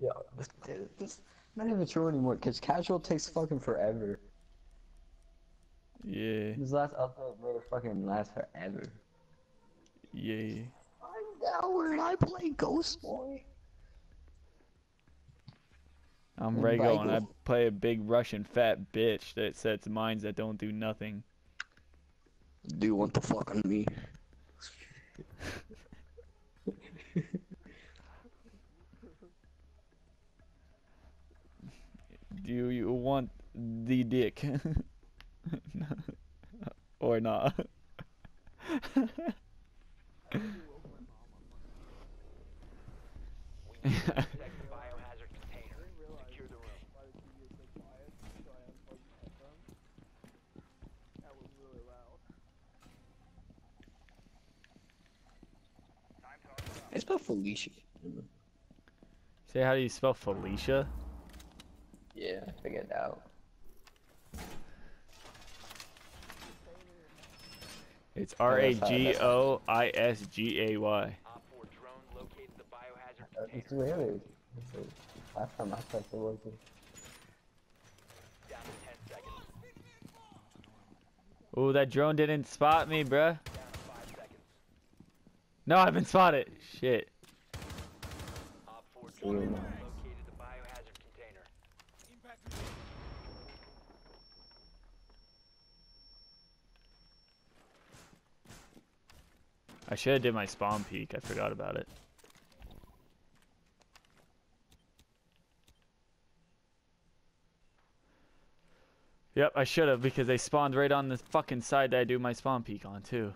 Yeah, this, this not even true anymore. Cause casual takes fucking forever. Yeah, This last update made it fucking last forever. yeah. I'm Howard. I play Ghost Boy. I'm And Rego and I play a big Russian fat bitch that sets mines that don't do nothing. Do you want the fuck on me? Do you want the dick? or not? We need to protect the biohazard container. Secure the room. Why the TV is so quiet, so I unplugged my headphones. That was really loud. It's about Felicia. Say how do you spell Felicia? Yeah, I figured it out. It's R A G O I S G A Y. Op 4 the It's weird. Last time I checked it wasn't. Down to 10 seconds. Oh, that drone didn't spot me, bruh. Down to 5 seconds. No, I've been spotted. Shit. Op 4 True. drone located the biohazard container. I should have did my spawn peek. I forgot about it. Yep, I should have because they spawned right on the fucking side that I do my spawn peek on too.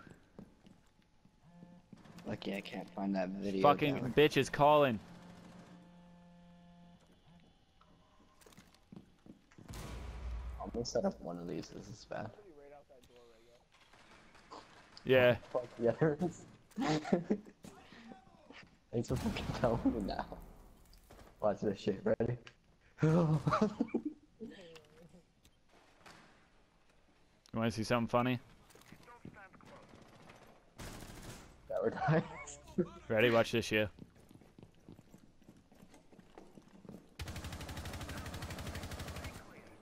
Lucky I can't find that video. Fucking down. bitch is calling. I'm gonna set up one of these. This is bad. Somebody right out that door, Rego. Yeah. Fuck the others. Thanks for fucking me now. Watch this shit. Ready? You want to see something funny? that we're dying. Ready? Watch this shit.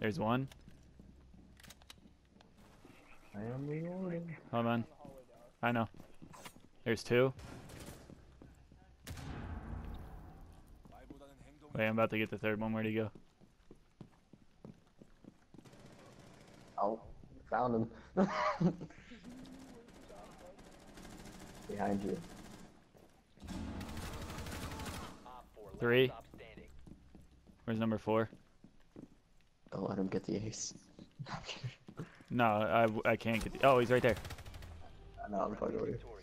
There's one. I am reloading. Hold on. I know. There's two. Wait, I'm about to get the third one. Where'd he go? Oh, found him. Behind you. Op 4 last Three. Where's number four? Don't let him get the ace. No, I, I can't get the. Oh, he's right there. I know, I'm fucking with you.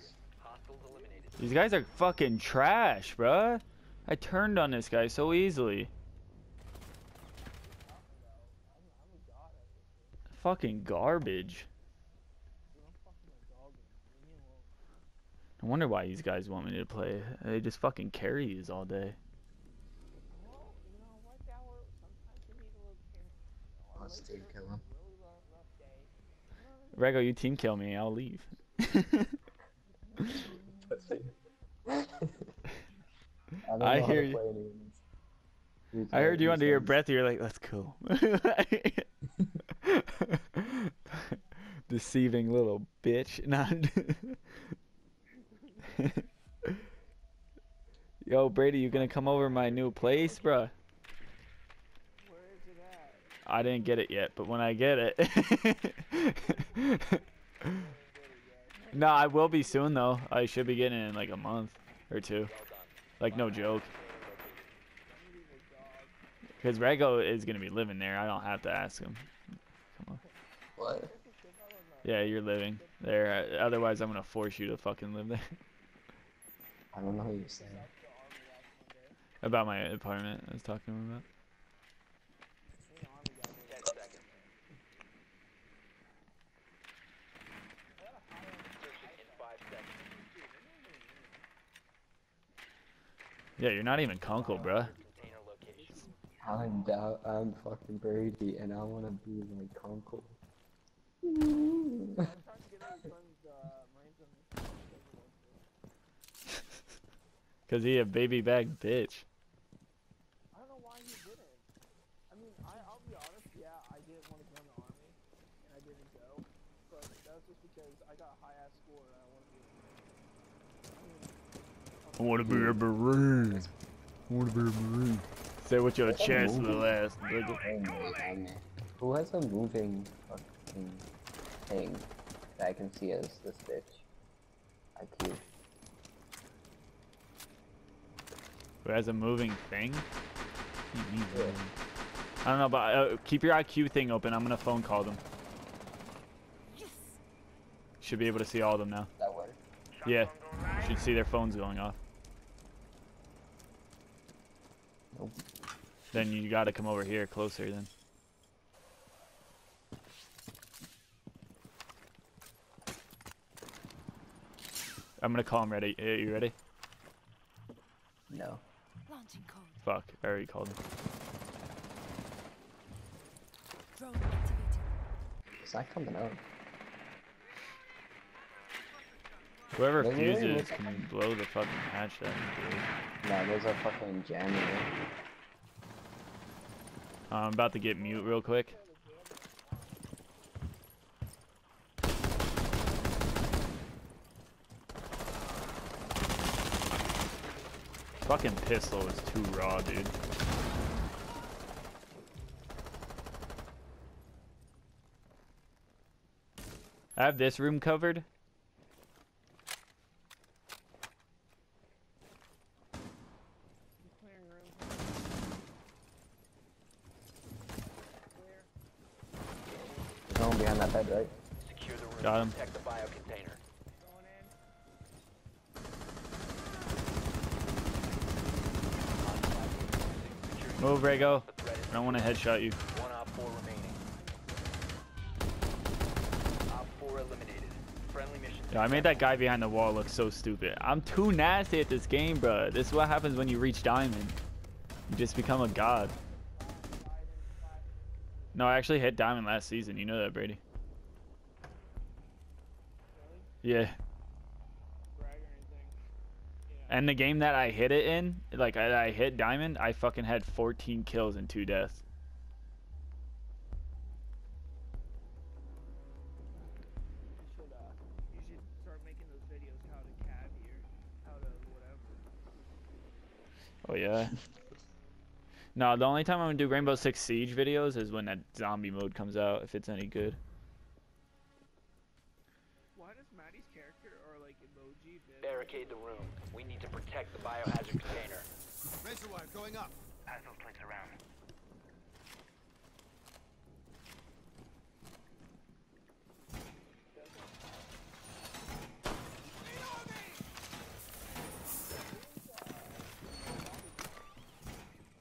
Victorious. Hostiles eliminated. These guys are fucking trash, bruh. I turned on this guy so easily. Fucking garbage. I'm fucking a dog. Leave me alone. I wonder why these guys want me to play. They just fucking carry these all day. Well, you know what, Howard? Sometimes you need a little care. Let's team kill him. Really rough, rough day. Rego, you team kill me, I'll leave. I, I hear you. play any of these. I heard you under your breath, you're like, "That's cool." Deceiving little bitch. Not. Yo, Brady, you gonna come over my new place, bruh? Where is it at? I didn't get it yet, but when I get it. No, I will be soon though. I should be getting it in like a month or two. Like no joke. Because Rego is gonna be living there. I don't have to ask him. Come on. What? Yeah, you're living there. Otherwise, I'm gonna force you to fucking live there. I don't know what you're saying. about my apartment. I was talking about. Yeah, you're not even Kunkel, bruh. I'm doubt I'm fucking Brady and I wanna be like Kunkel. Cause he a baby bag bitch. I don't know why he didn't. I mean, I, will be honest, yeah, I didn't want to the army, but just because I got a high-ass score and I want to be want to be a Marine. I want to be a Marine. Say what your chest to the last, nigga. My god. Who has a moving fucking thing that I can see as this bitch? IQ. Who has a moving thing? Yeah. I don't know, but uh, keep your IQ thing open. I'm gonna phone call them. Should be able to see all of them now. That work? Yeah, should see their phones going off. Nope. Then you gotta come over here closer then. I'm gonna call him ready. Are you ready? No. Launching code. Fuck, I already called him. Drone activated. It's not coming out. Whoever fuses can blow the fucking hatch that dude. No, there's a fucking jam in uh, it. I'm about to get mute real quick. Fucking pistol is too raw, dude. I have this room covered. Clearing room. Clear. There's no one behind that bed, right? Secure the room. Got him. Protect the bio container. Going in. Move, Rego. The threat is I don't want to headshot you. one OPFOR remaining. Op four eliminated. Friendly mission. Yeah, I made that guy behind the wall look so stupid. I'm too nasty at this game, bro. This is what happens when you reach diamond. You just become a god. No, I actually hit diamond last season. You know that, Brady. Yeah. Brag or anything. Yeah. And the game that I hit it in, like I, I hit diamond, I fucking had 14 kills and two deaths. Oh yeah. no, the only time I'm gonna do Rainbow Six Siege videos is when that zombie mode comes out, if it's any good. Why does Maddie's character or like emoji vid- Barricade the room. We need to protect the biohazard container. Razor wire going up. Pass those plates around.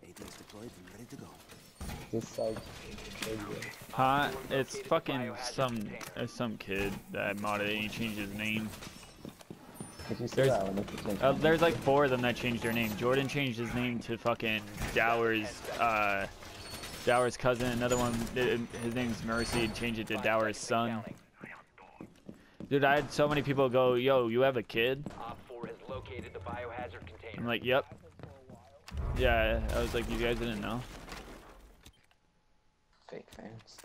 AT's deployed and ready to go. This side. Huh? It's fucking some it's some kid that modded it and he changed his name. Did you see There's- that one? It's the same Uh, there's like four of them that changed their name. Jordan changed his name to fucking Dower's uh Dower's cousin. Another one, his name's Mercy, changed it to Dower's son. Dude, I had so many people go, "Yo, you have a kid?" Op four has located the biohazard I'm like, "Yep." Yeah, I was like, "You guys didn't know?" Fake fans.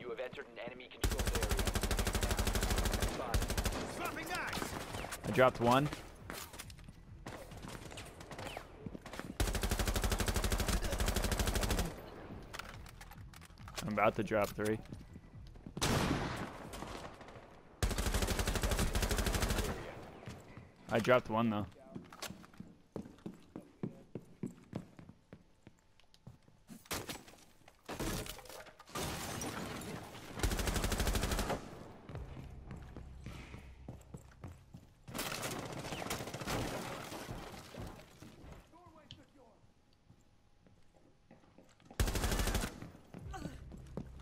You have entered an enemy controlled area. Spotted. Dropping knives. I dropped one. I'm about to drop three. I dropped one though.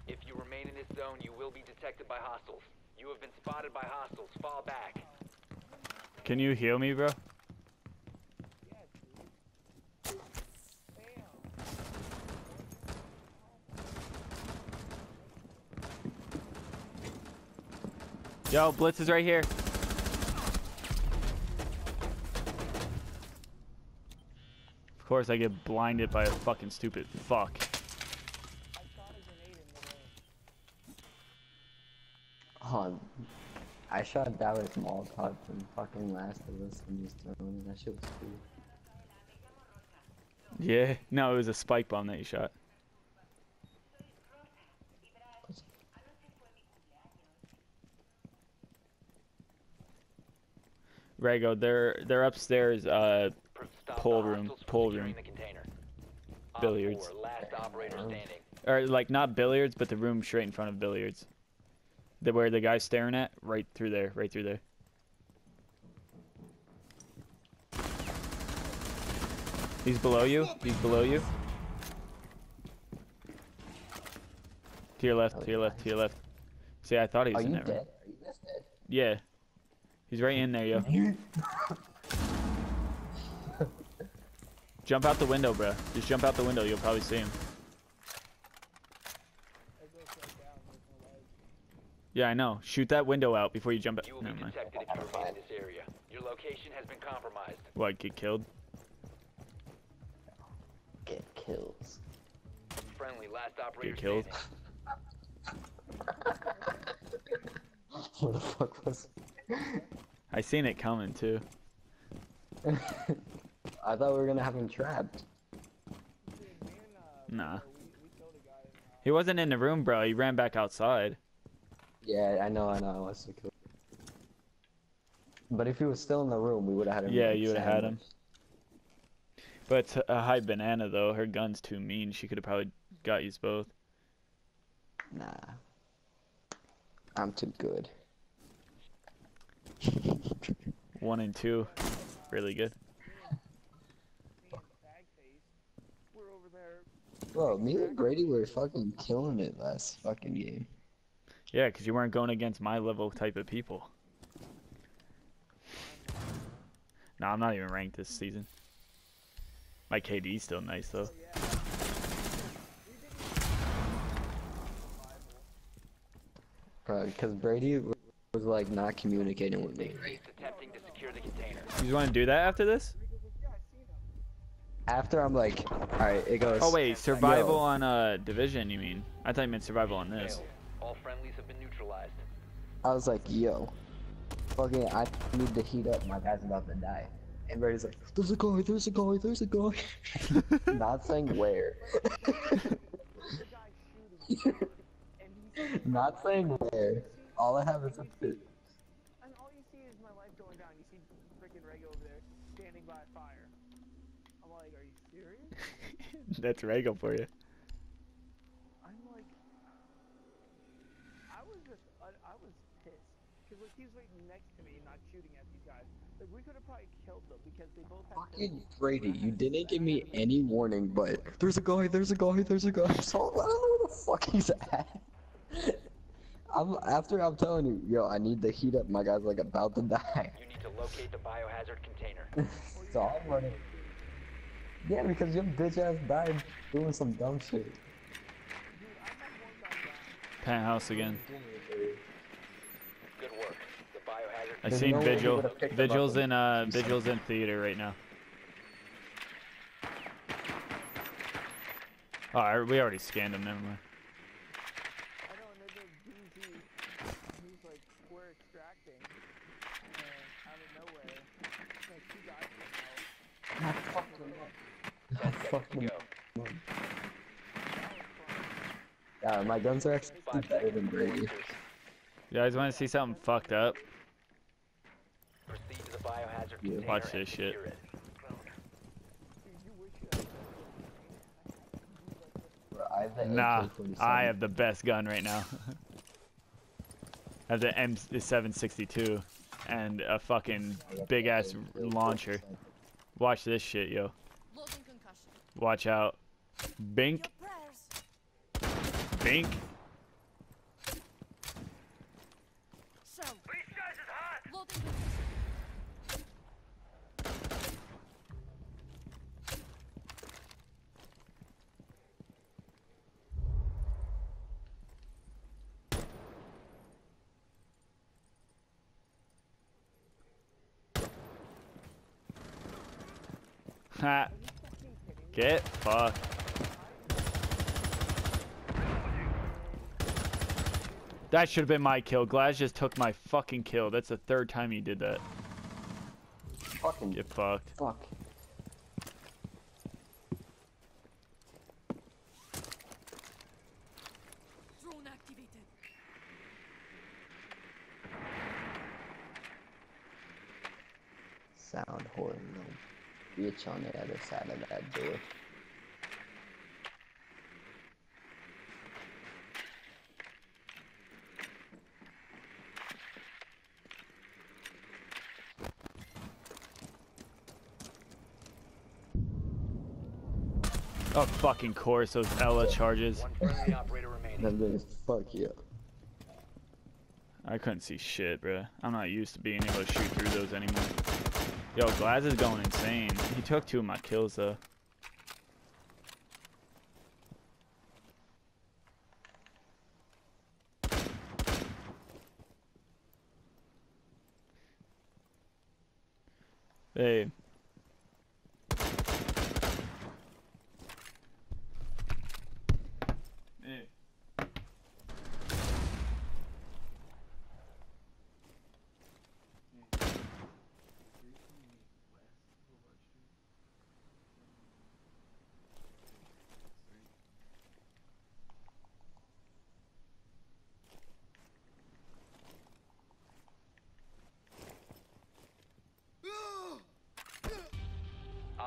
If you remain in this zone, you will be detected by hostiles. You have been spotted by hostiles. Fall back. Can you heal me, bro? Yo, Blitz is right here. Of course, I get blinded by a fucking stupid fuck. Oh, I shot Dallas Molotov from fucking Last of Us and just throwing it. That shit was cool. Yeah. No, it was a spike bomb that you shot. Rego, they're they're upstairs. Uh, Pr- Pool room, hostiles pool room. The container. Op Billiards. four, last operator standing. or like not billiards, but the room straight in front of billiards. The where the guy's staring at, right through there, right through there. He's below you. He's below you. To your left. To your left. To your left. See, I thought he Are was in you that dead? room. Are you dead? Yeah. He's right in there, yo. Jump out the window, bro. Just jump out the window. You'll probably see him. I go straight down. There's no ledge. Yeah, I know. Shoot that window out before you jump out. You will Never be mind. detected if you remain in this area. Your location has been compromised. What? Get killed? Get kills. Friendly, last operator Get killed? what the fuck was? I seen it coming too. I thought we were gonna have him trapped. Dude, me and, Nah. Rico, we, we killed a guy in, He wasn't in the room, bro. He ran back outside. Yeah, I know, I know. I was so cool. But if he was still in the room, we would have had him. Yeah, you would've had him. But a Hibana though, her gun's too mean. She could have probably got you both. Nah. I'm too good. One and two, really good. me and Bagface. We're over there. Bro, me and Brady were fucking killing it last fucking game. Yeah, because you weren't going against my level type of people. No, I'm not even ranked this season. My KD's still nice though. Because Brady was like not communicating with me. Base attempting to secure the container. You just want to do that after this? Rico's like, yeah, I seen him. After I'm like, alright, it goes. Oh wait, survival Yo. on uh division? You mean? I thought you meant survival on this. Failed. All friendlies have been neutralized. I was like, yo, fucking, I need to heat up. My guy's about to die. And Brady's like, there's a guy, there's a guy, there's a guy. not saying where. The guy shooting. and he's not saying where. All I have is a fit. And all you see is my life going down. You see freaking Rego over there standing by a fire. I'm like, are you serious? That's Rego for you. I'm like, I was just, I, I was pissed. Because like, he was waiting next to me, not shooting at these guys. Like, we could have probably killed them because they both had Fucking. Brady, you didn't give me any warning, but there's a guy, there's a guy, there's a guy. So I don't know where the fuck he's at. I'm after I'm telling you, yo, I need to heat up. My guy's like about to die. You need to locate the biohazard container. so I'm running. Yeah, because your bitch ass died doing some dumb shit. Dude, I had one guy down. Penthouse again. Good work. The biohazard I There's seen no way he Vigil. would've picked him up Vigil's in uh Vigil's in theater right now. Oh, I- we already scanned him. Never mind. I know, and then there's DZ. He's like, we're extracting. And out of nowhere, like, two guys come out. I fucked him up. I fucked him up. That was. Yeah, my guns are actually better than before Brady. Insertion. You guys want to see something fucked up? Proceed to the biohazard Yeah. Watch this shit. it. Dude, you wish you had Bro, I have the Nah, I have the best gun right now. I have the M762 and a fucking big ass launcher. Watch this shit, yo. Watch out. Bink, bink. Ha. Get fucked. That should have been my kill. Glaz just took my fucking kill. That's the third time he did that. Fucking Get fucked. fuck. Sound horn, no bitch on the other side of that door. Oh fucking course, those Ela charges. One friendly operator remaining. That bitch, fuck yeah. I couldn't see shit, bruh. I'm not used to being able to shoot through those anymore. Yo, Glaz is going insane. He took two of my kills though. Hey. Hey.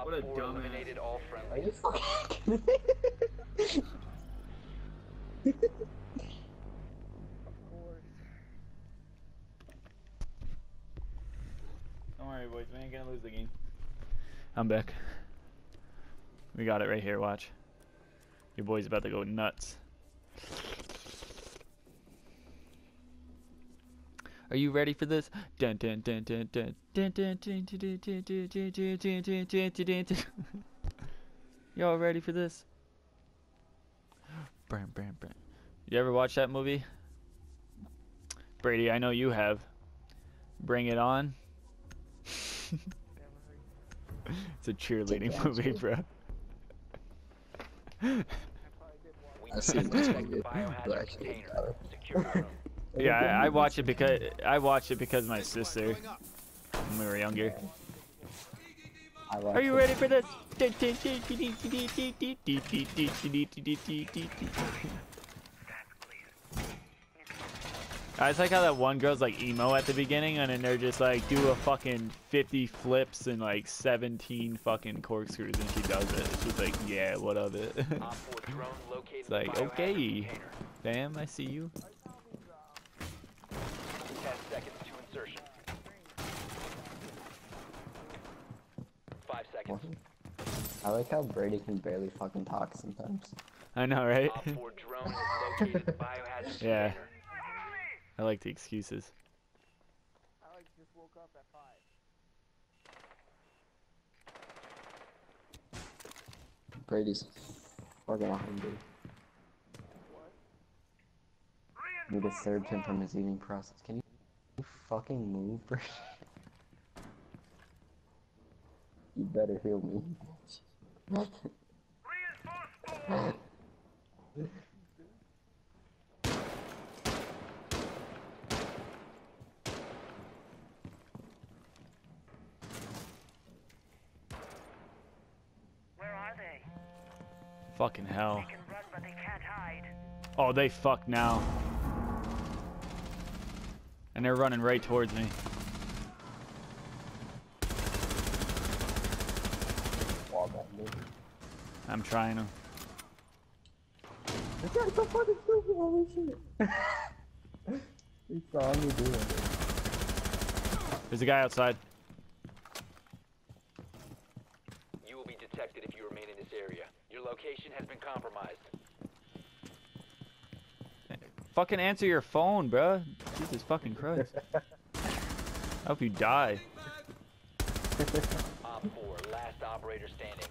Op What a 4 dumbass. eliminated all Are friendly. you fucking Of course. Don't worry, boys. We ain't gonna lose the game. I'm back. We got it right here. Watch. Your boy's about to go nuts. Are you ready for this? Dun dun dun dun dun Y'all ready for this? Bram, bram, bram. You ever watch that movie? Brady, I know you have. Bring it on. it's a cheerleading movie, bro. Yeah, I, I watch it because I watch it because my sister when we were younger. Are you ready for this? I just like how that one girl's like emo at the beginning, and then they're just like do a fucking 50 flips and like 17 fucking corkscrews, and she does it. She's like, yeah, what of it? OPFOR drone located It's like, okay. container. Damn, I see you. 5. I like how Brady can barely fucking talk sometimes. I know, right? OPFOR drone is located the biohazard Yeah. I like the excuses. I like just woke up at five. Brady's fucking hungry. Need to serve him from his eating process. Can you fucking move, Brady? You better heal me. Where are they? Fucking hell. They can run, but they can't hide. Oh, they fuck now. And they're running right towards me. Wall back, dude. I'm trying to. This guy's so fucking stupid, holy shit. he saw me doing it. There's a guy outside. You will be detected if you remain in this area. Your location has been compromised. Fucking answer your phone, bruh. Jesus fucking Christ. I hope you die. OPFOR, last operator standing.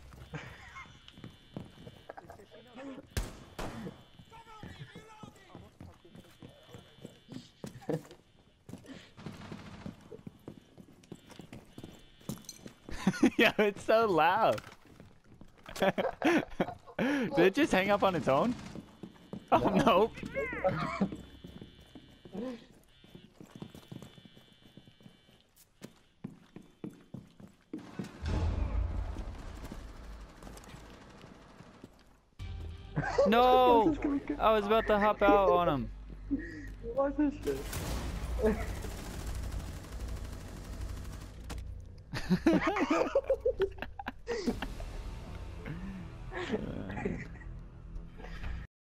Yo, it's so loud. Did it just hang up on its own? Oh, no. no. No! I was about to hop out on him. What is this? ハハハハ。